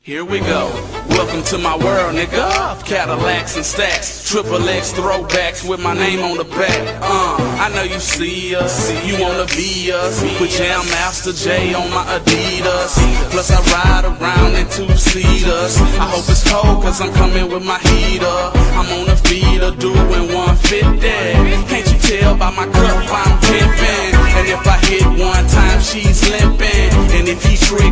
Here we go. Welcome to my world, nigga. Of Cadillacs and stacks. Triple X throwbacks with my name on the back. Uh, I know you see us. You wanna be us. With Jam Master Jay on my Adidas. Plus I ride around in two seaters. I hope it's cold cause I'm coming with my heater. I'm on a feeder doing 150. Can't you tell by my cup I'm pimping? And if I hit one time, she's limping. And if he trick